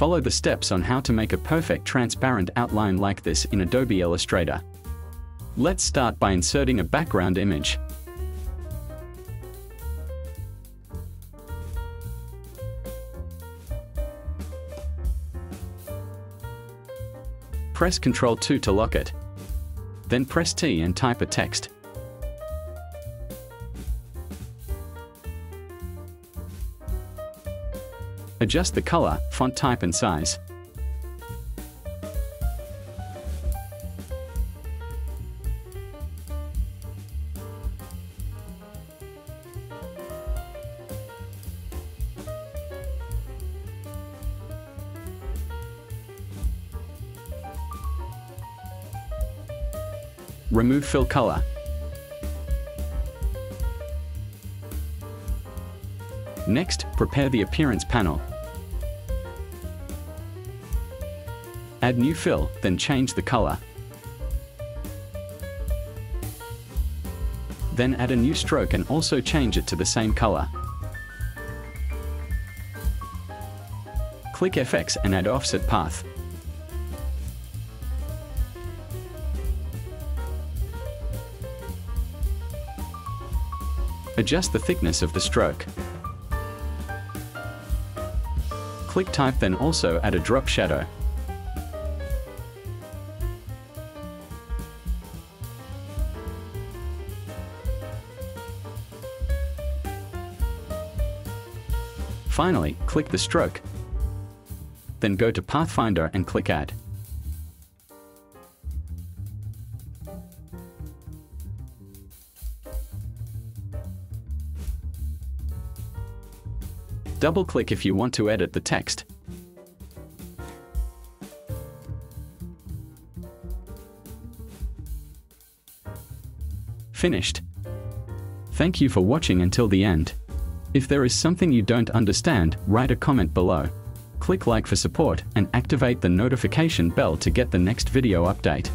Follow the steps on how to make a perfect transparent outline like this in Adobe Illustrator. Let's start by inserting a background image. Press Ctrl 2 to lock it. Then press T and type a text. Adjust the color, font type and size. Remove fill color. Next, prepare the appearance panel. Add new fill, then change the color. Then add a new stroke and also change it to the same color. Click FX and add offset path. Adjust the thickness of the stroke. Click type then also add a drop shadow. Finally, click the stroke. Then go to Pathfinder and click Add. Double-click if you want to edit the text. Finished. Thank you for watching until the end. If there is something you don't understand, write a comment below. Click like for support and activate the notification bell to get the next video update.